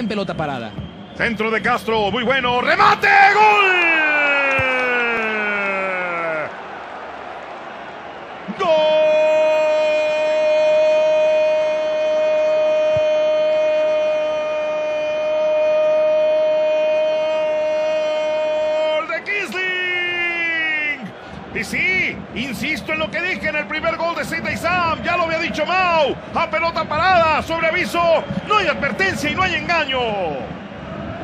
en pelota parada. Centro de Castro, muy bueno. ¡Remate! ¡Gol! ¡Gol de Kisling! Y sí, insisto en lo que dije en el primer gol de Zeta Mau. A pelota parada, sobre aviso. No hay advertencia y no hay engaño.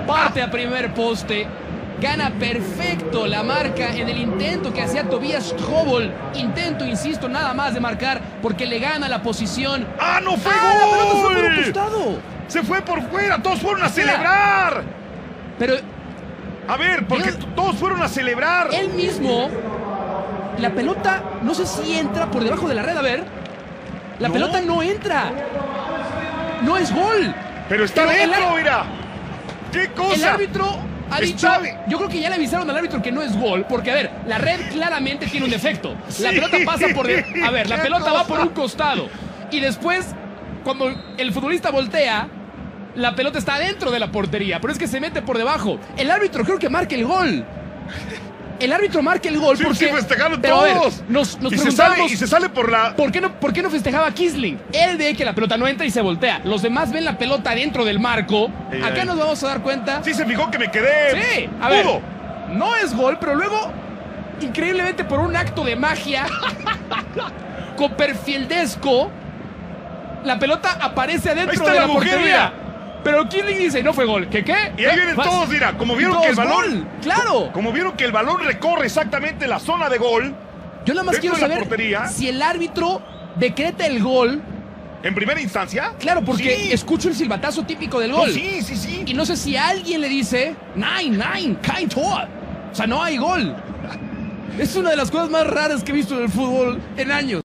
Parte a primer poste. Gana perfecto la marca en el intento que hacía Tobias Strobel. Intento, insisto, nada más de marcar porque le gana la posición. ¡Ah, no fue ¡Ah, la pelota gol! fue costado! Se fue por fuera, todos fueron a celebrar. Pero A ver, porque Él- todos fueron a celebrar. él mismo, la pelota, no sé si entra por debajo de la red, a ver. La No. pelota no entra. No es gol. Pero está Pero el dentro, ar- mira. ¿Qué cosa? El árbitro ha dicho. Está. Yo creo que ya le avisaron al árbitro que no es gol. Porque, a ver, la red claramente tiene un defecto. La pelota pasa por. A ver, la ¿Qué pelota va por un costado. Y después, cuando el futbolista voltea, la pelota está dentro de la portería. Pero es que se mete por debajo. El árbitro creo que marca el gol. El árbitro marca el gol Sí, porque. sí, festejaron pero a ver, todos. nos, nos y, se sale, y se sale por la. ¿Por qué, no, ¿Por qué no festejaba Kisling? Él ve que la pelota no entra y se voltea. Los demás ven la pelota dentro del marco. Acá nos vamos a dar cuenta. Sí se fijó que me quedé. Sí, a ver. No es gol, pero luego, increíblemente por un acto de magia, Copperfieldesco, la pelota aparece adentro de la la, portería. Pero Kisling dice, no fue gol. ¿Qué qué? Y ahí vienen Vas- todos, mira, como vieron que el balón. gol, claro. Como vieron que el balón recorre exactamente la zona de gol, Yo nada más quiero saber portería. si el árbitro decreta el gol. en primera instancia. Claro, porque Sí. escucho el silbatazo típico del No, gol. sí, sí, sí. Y no sé si alguien le dice, nine, nine, kein Tor. O sea, no hay gol. Es una de las cosas más raras que he visto en el fútbol en años.